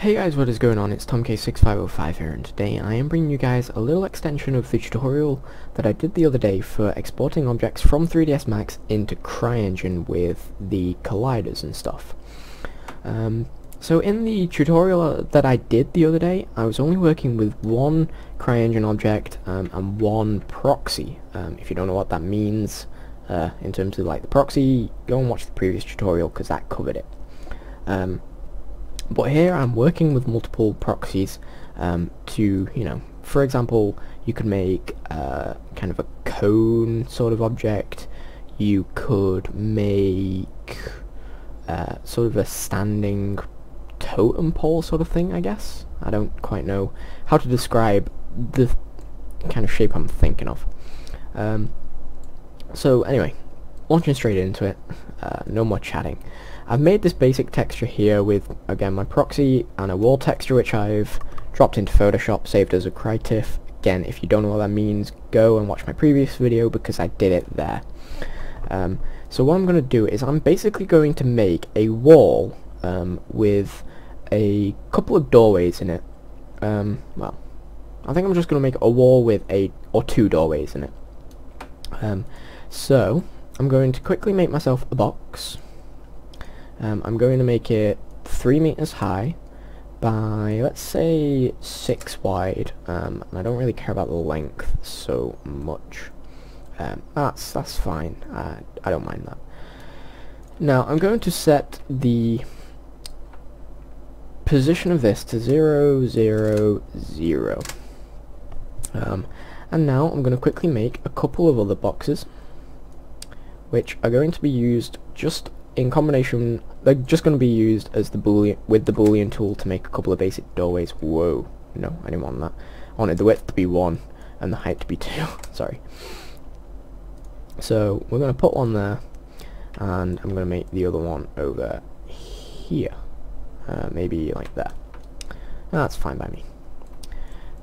Hey guys, what is going on? It's TomK6505 here, and today I am bringing you guys a little extension of the tutorial that I did the other day for exporting objects from 3ds Max into CryEngine with the colliders and stuff. Um, so in the tutorial that I did the other day, I was only working with one CryEngine object um, and one proxy. Um, if you don't know what that means uh, in terms of like the proxy, go and watch the previous tutorial because that covered it. But here I'm working with multiple proxies um, to, you know, for example, you could make uh, kind of a cone sort of object. You could make uh, sort of a standing totem pole sort of thing, I guess. I don't quite know how to describe the kind of shape I'm thinking of. Um, so anyway, launching straight into it, uh, no more chatting. I've made this basic texture here with, again, my proxy and a wall texture which I've dropped into Photoshop, saved as a CryTIFF. Again, if you don't know what that means, go and watch my previous video because I did it there. Um, so what I'm going to do is I'm basically going to make a wall um, with a couple of doorways in it. Um, well, I think I'm just going to make a wall with a or two doorways in it. Um, so I'm going to quickly make myself a box. Um, I'm going to make it 3 meters high by, let's say, 6 wide, um, and I don't really care about the length so much. Um, that's, that's fine, uh, I don't mind that. Now, I'm going to set the position of this to 0, 0, 0. Um, and now I'm going to quickly make a couple of other boxes which are going to be used just in combination, they're just going to be used as the boolean with the boolean tool to make a couple of basic doorways. Whoa, no, I didn't want that. I wanted the width to be one and the height to be two. Sorry. So we're going to put one there, and I'm going to make the other one over here, uh, maybe like that. That's fine by me.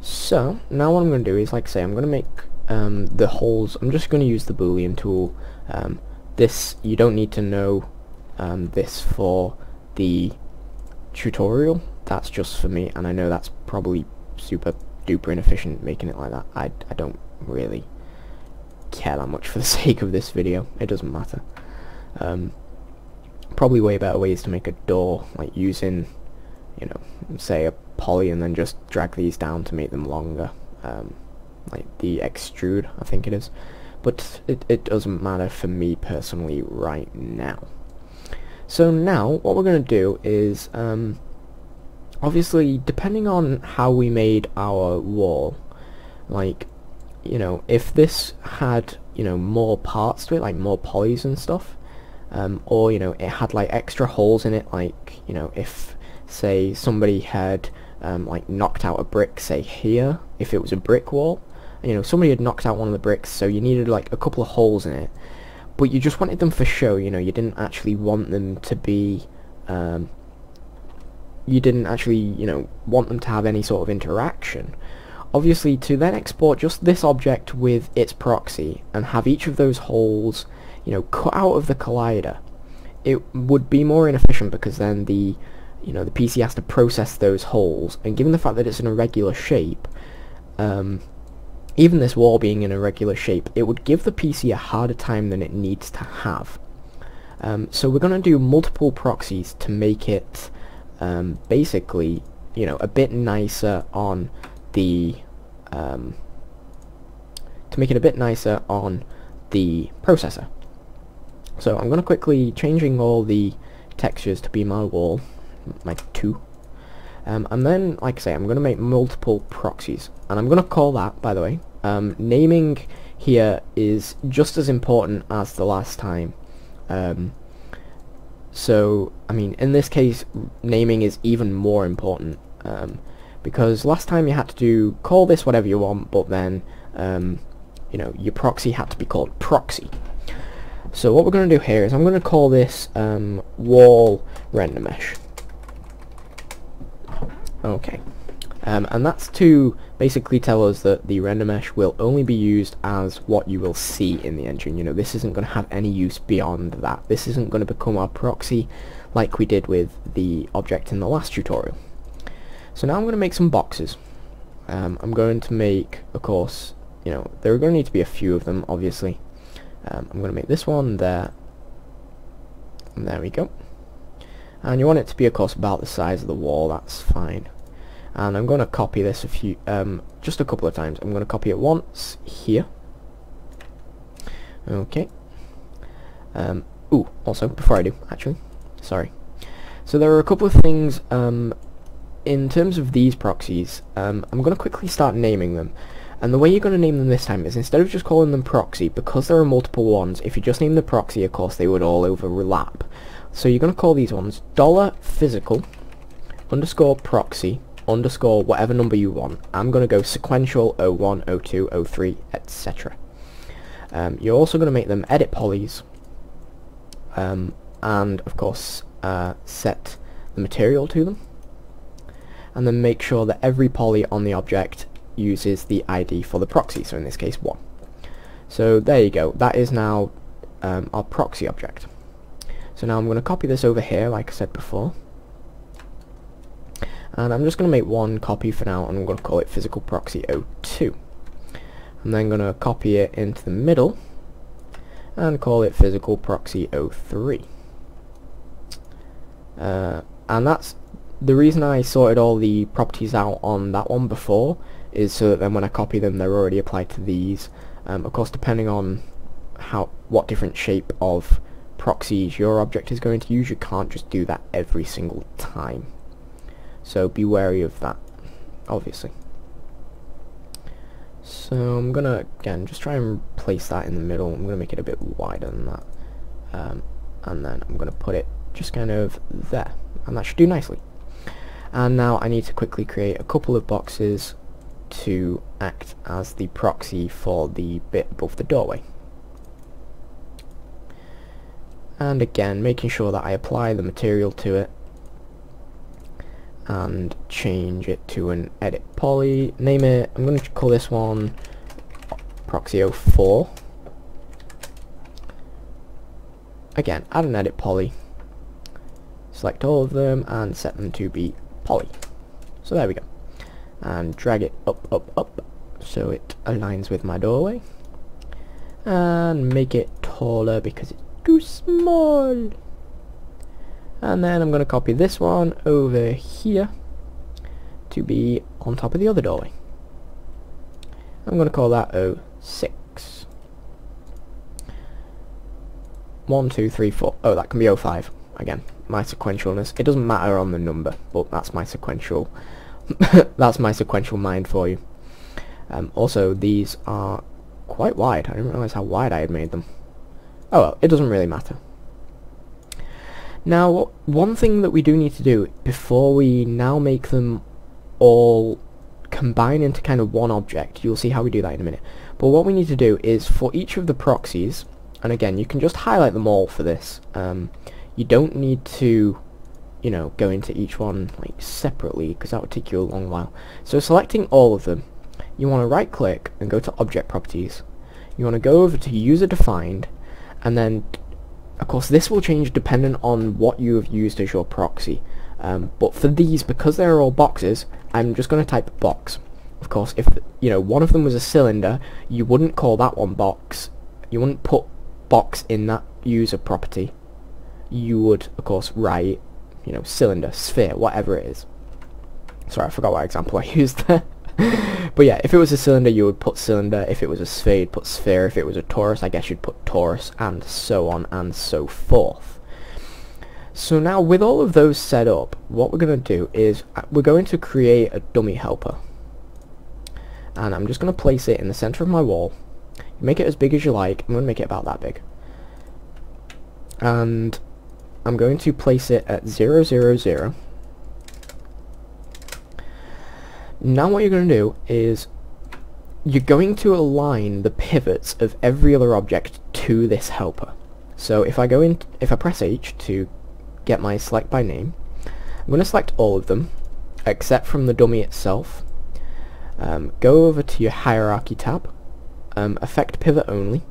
So now what I'm going to do is, like I say, I'm going to make um, the holes. I'm just going to use the boolean tool. Um, this you don't need to know um, this for the tutorial. That's just for me, and I know that's probably super duper inefficient making it like that. I, I don't really care that much for the sake of this video. It doesn't matter. Um, probably way better ways to make a door, like using, you know, say a poly and then just drag these down to make them longer. Um, like the extrude, I think it is. But it, it doesn't matter for me personally right now. So now, what we're going to do is, um, obviously, depending on how we made our wall, like, you know, if this had, you know, more parts to it, like more polys and stuff, um, or, you know, it had, like, extra holes in it, like, you know, if, say, somebody had, um, like, knocked out a brick, say, here, if it was a brick wall, you know, somebody had knocked out one of the bricks, so you needed, like, a couple of holes in it, but you just wanted them for show, you know, you didn't actually want them to be, um, you didn't actually, you know, want them to have any sort of interaction. Obviously, to then export just this object with its proxy and have each of those holes, you know, cut out of the collider, it would be more inefficient because then the, you know, the PC has to process those holes, and given the fact that it's an irregular shape, um, even this wall being in a regular shape, it would give the PC a harder time than it needs to have. Um, so we're going to do multiple proxies to make it um, basically, you know, a bit nicer on the, um, to make it a bit nicer on the processor. So I'm going to quickly changing all the textures to be my wall, my two um, and then, like I say, I'm going to make multiple proxies. And I'm going to call that, by the way, um, naming here is just as important as the last time. Um, so, I mean, in this case, naming is even more important. Um, because last time you had to do, call this whatever you want, but then, um, you know, your proxy had to be called proxy. So what we're going to do here is I'm going to call this um, wall render mesh. Okay. Um, and that's to basically tell us that the render mesh will only be used as what you will see in the engine. You know, this isn't going to have any use beyond that. This isn't going to become our proxy like we did with the object in the last tutorial. So now I'm going to make some boxes. Um, I'm going to make, of course, you know, there are going to need to be a few of them, obviously. Um, I'm going to make this one there. And there we go. And you want it to be, of course, about the size of the wall. That's fine. And I'm going to copy this a few, um, just a couple of times. I'm going to copy it once here. Okay. Um, ooh, also, before I do, actually, sorry. So there are a couple of things, um, in terms of these proxies, um, I'm going to quickly start naming them. And the way you're going to name them this time is instead of just calling them proxy, because there are multiple ones, if you just name the proxy, of course, they would all overlap. So you're going to call these ones dollar physical underscore proxy underscore whatever number you want. I'm going to go sequential 01, 02, 03, etc. Um, you're also going to make them edit polys um, and of course uh, set the material to them and then make sure that every poly on the object uses the ID for the proxy, so in this case 1. So there you go, that is now um, our proxy object. So now I'm going to copy this over here, like I said before. And I'm just going to make one copy for now, and I'm going to call it physical proxy 02. I'm then going to copy it into the middle, and call it physical proxy 03. Uh, and that's the reason I sorted all the properties out on that one before is so that then when I copy them they're already applied to these. Um, of course depending on how what different shape of proxies your object is going to use you can't just do that every single time. So be wary of that obviously. So I'm gonna again just try and place that in the middle. I'm gonna make it a bit wider than that. Um, and then I'm gonna put it just kind of there and that should do nicely. And now I need to quickly create a couple of boxes to act as the proxy for the bit above the doorway. And again, making sure that I apply the material to it and change it to an edit poly. Name it, I'm going to call this one Proxy 04. Again, add an edit poly. Select all of them and set them to be poly. So there we go and drag it up, up, up so it aligns with my doorway and make it taller because it's too small and then I'm going to copy this one over here to be on top of the other doorway I'm going to call that 06 1, 2, 3, 4 oh that can be 05 again my sequentialness it doesn't matter on the number but that's my sequential that's my sequential mind for you. Um, also, these are quite wide. I didn't realise how wide I had made them. Oh well, it doesn't really matter. Now, one thing that we do need to do before we now make them all combine into kind of one object, you'll see how we do that in a minute, but what we need to do is for each of the proxies, and again, you can just highlight them all for this, um, you don't need to you know, go into each one like separately because that would take you a long while. So selecting all of them, you want to right click and go to object properties. You want to go over to user defined and then of course this will change dependent on what you have used as your proxy. Um, but for these, because they're all boxes, I'm just going to type box. Of course, if you know one of them was a cylinder, you wouldn't call that one box. You wouldn't put box in that user property. You would, of course, write you know, cylinder, sphere, whatever it is. Sorry, I forgot what example I used there. But yeah, if it was a cylinder, you would put cylinder. If it was a sphere, you'd put sphere. If it was a torus, I guess you'd put torus, and so on and so forth. So now, with all of those set up, what we're going to do is uh, we're going to create a dummy helper. And I'm just going to place it in the center of my wall. Make it as big as you like. I'm going to make it about that big. And I'm going to place it at 0, 0, 0. Now what you're going to do is you're going to align the pivots of every other object to this helper. So if I go in, if I press H to get my select by name, I'm going to select all of them, except from the dummy itself. Um, go over to your hierarchy tab, um, affect pivot only,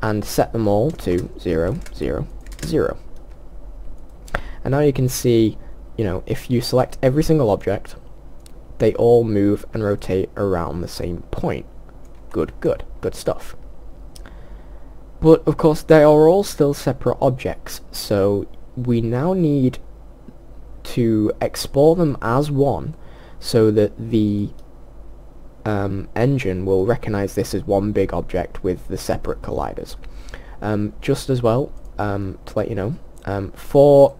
and set them all to 0, 0, 0 and now you can see you know if you select every single object they all move and rotate around the same point. Good, good, good stuff. But of course they are all still separate objects, so we now need to export them as one so that the um, engine will recognize this as one big object with the separate colliders. Um, just as well, um, to let you know, um, for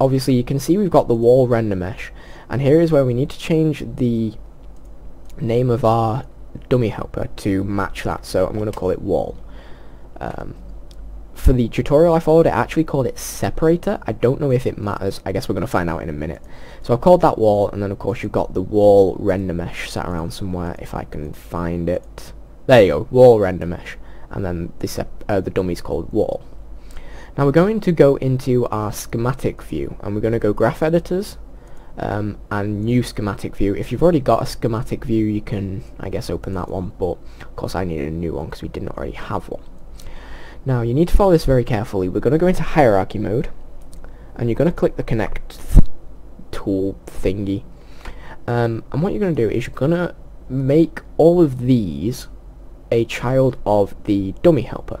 obviously you can see we've got the wall render mesh and here is where we need to change the name of our dummy helper to match that so I'm going to call it wall um, for the tutorial I followed, I actually called it separator. I don't know if it matters. I guess we're going to find out in a minute. So I've called that wall, and then of course you've got the wall render mesh sat around somewhere, if I can find it. There you go, wall render mesh. And then the, uh, the dummy's called wall. Now we're going to go into our schematic view, and we're going to go graph editors, um, and new schematic view. If you've already got a schematic view, you can, I guess, open that one, but of course I needed a new one because we didn't already have one. Now you need to follow this very carefully. We're going to go into hierarchy mode and you're going to click the connect th tool thingy. Um, and what you're going to do is you're going to make all of these a child of the dummy helper.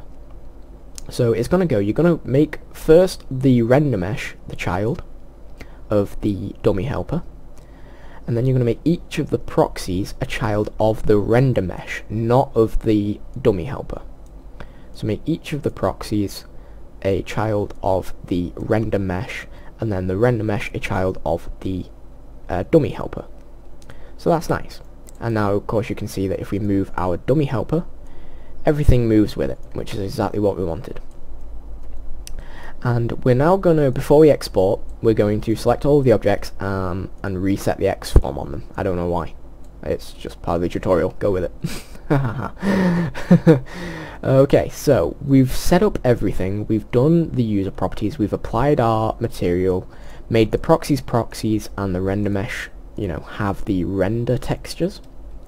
So it's going to go, you're going to make first the render mesh the child of the dummy helper and then you're going to make each of the proxies a child of the render mesh, not of the dummy helper. So make each of the proxies a child of the render mesh and then the render mesh a child of the uh, dummy helper. So that's nice. And now of course you can see that if we move our dummy helper, everything moves with it, which is exactly what we wanted. And we're now going to, before we export, we're going to select all of the objects um, and reset the X form on them. I don't know why. It's just part of the tutorial. Go with it. Okay, so we've set up everything, we've done the user properties, we've applied our material, made the proxies proxies, and the render mesh, you know, have the render textures.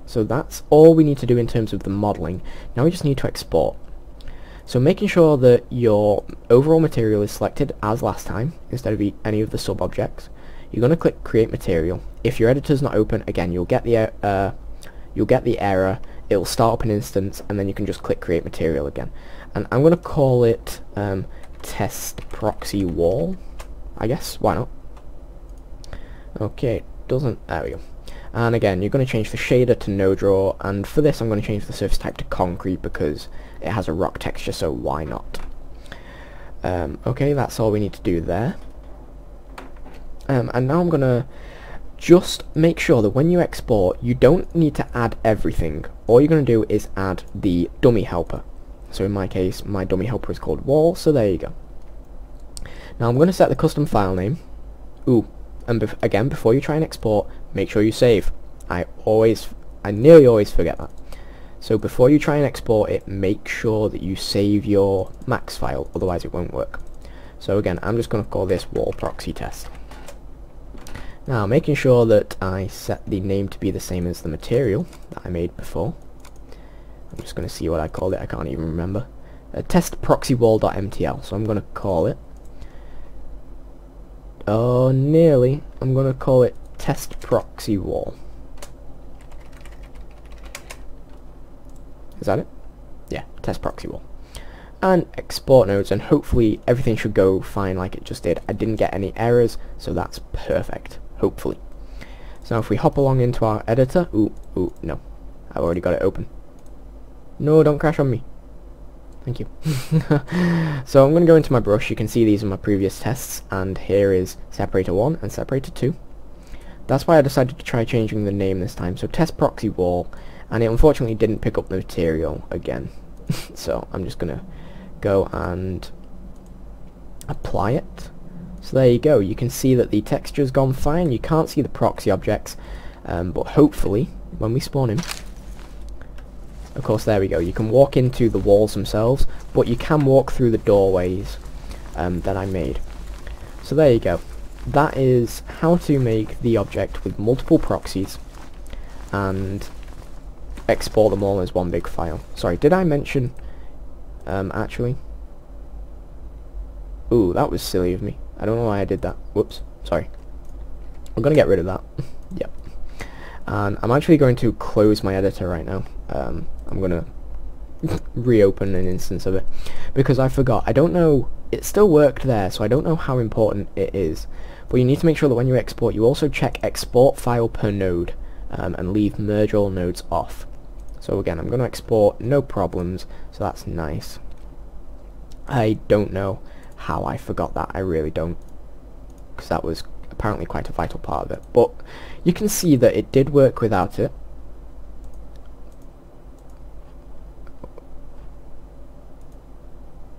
So that's all we need to do in terms of the modeling. Now we just need to export. So making sure that your overall material is selected as last time, instead of any of the sub-objects, you're going to click Create Material. If your editor's not open, again, you'll get the uh, you'll get the error it'll start up an instance and then you can just click create material again. And I'm going to call it um, test proxy wall I guess. Why not? Okay it doesn't there we go and again you're going to change the shader to no draw and for this I'm going to change the surface type to concrete because it has a rock texture so why not um, okay that's all we need to do there um, and now I'm going to just make sure that when you export, you don't need to add everything. All you're going to do is add the dummy helper. So in my case, my dummy helper is called wall, so there you go. Now I'm going to set the custom file name. Ooh, and bef again, before you try and export, make sure you save. I always, I nearly always forget that. So before you try and export it, make sure that you save your max file, otherwise it won't work. So again, I'm just going to call this wall proxy test. Now, making sure that I set the name to be the same as the material that I made before. I'm just going to see what I called it, I can't even remember. Uh, test proxywall.mtl, so I'm going to call it... Oh, nearly. I'm going to call it test proxy wall. Is that it? Yeah, test proxy wall. And export nodes, and hopefully everything should go fine like it just did. I didn't get any errors, so that's perfect hopefully. So if we hop along into our editor, ooh, ooh, no, I've already got it open. No, don't crash on me. Thank you. so I'm going to go into my brush, you can see these are my previous tests, and here is separator 1 and separator 2. That's why I decided to try changing the name this time, so test proxy wall, and it unfortunately didn't pick up the material again. so I'm just going to go and apply it. So there you go, you can see that the texture's gone fine, you can't see the proxy objects, um, but hopefully, when we spawn him, of course there we go, you can walk into the walls themselves, but you can walk through the doorways um, that I made. So there you go, that is how to make the object with multiple proxies, and export them all as one big file. Sorry, did I mention, um, actually? Ooh, that was silly of me. I don't know why I did that. Whoops. Sorry. I'm gonna get rid of that. yep. and I'm actually going to close my editor right now. Um, I'm going to reopen an instance of it because I forgot. I don't know, it still worked there so I don't know how important it is but you need to make sure that when you export you also check export file per node um, and leave merge all nodes off. So again I'm going to export no problems so that's nice. I don't know how I forgot that, I really don't because that was apparently quite a vital part of it but you can see that it did work without it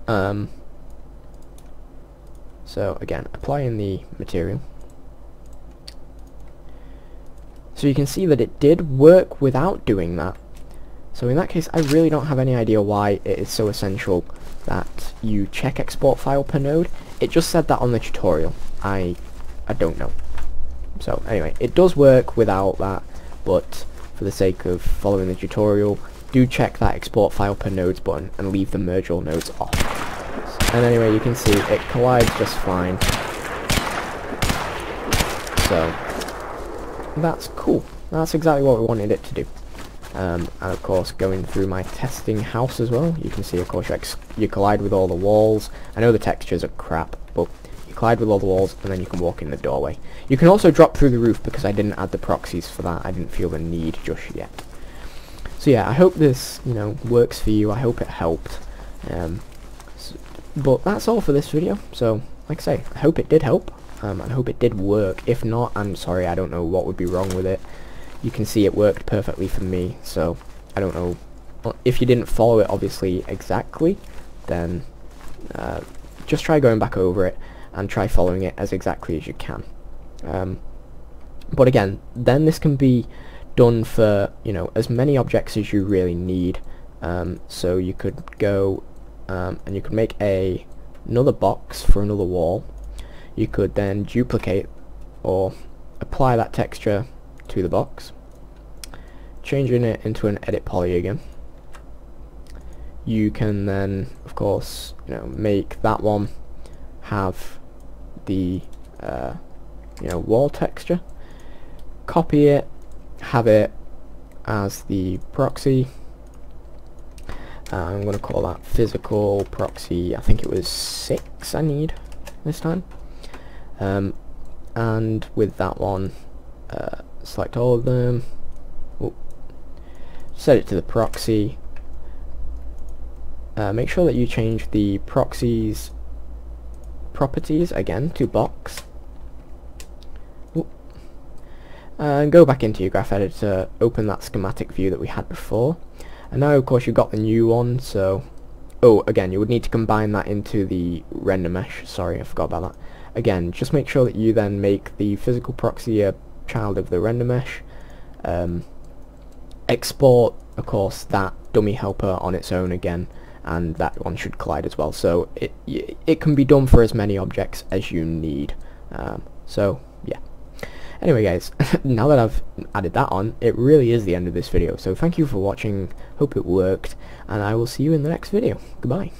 Um, so again, applying the material. So you can see that it did work without doing that. So in that case, I really don't have any idea why it is so essential that you check export file per node. It just said that on the tutorial. I, I don't know. So anyway, it does work without that, but for the sake of following the tutorial, do check that export file per nodes button and leave the merge all nodes off. And anyway, you can see it collides just fine. So, that's cool. That's exactly what we wanted it to do. Um, and of course, going through my testing house as well, you can see, of course, you, you collide with all the walls. I know the textures are crap, but you collide with all the walls, and then you can walk in the doorway. You can also drop through the roof, because I didn't add the proxies for that. I didn't feel the need just yet. So yeah, I hope this, you know, works for you. I hope it helped. Um, but that's all for this video. So, like I say, I hope it did help. Um, I hope it did work. If not, I'm sorry. I don't know what would be wrong with it. You can see it worked perfectly for me. So, I don't know. If you didn't follow it, obviously, exactly, then uh, just try going back over it and try following it as exactly as you can. Um, but again, then this can be done for you know as many objects as you really need um, so you could go um, and you could make a another box for another wall. You could then duplicate or apply that texture to the box. Changing it into an edit poly again you can then of course you know make that one have the uh, you know wall texture. Copy it have it as the proxy. Uh, I'm going to call that physical proxy. I think it was 6 I need this time. Um, and with that one, uh, select all of them. Set it to the proxy. Uh, make sure that you change the proxies properties again to box and go back into your graph editor, open that schematic view that we had before. And now of course you've got the new one, so... Oh, again, you would need to combine that into the render mesh. Sorry, I forgot about that. Again, just make sure that you then make the physical proxy a child of the render mesh. Um, export, of course, that dummy helper on its own again, and that one should collide as well. So it it can be done for as many objects as you need. Um, so. Anyway guys, now that I've added that on, it really is the end of this video. So thank you for watching, hope it worked, and I will see you in the next video. Goodbye.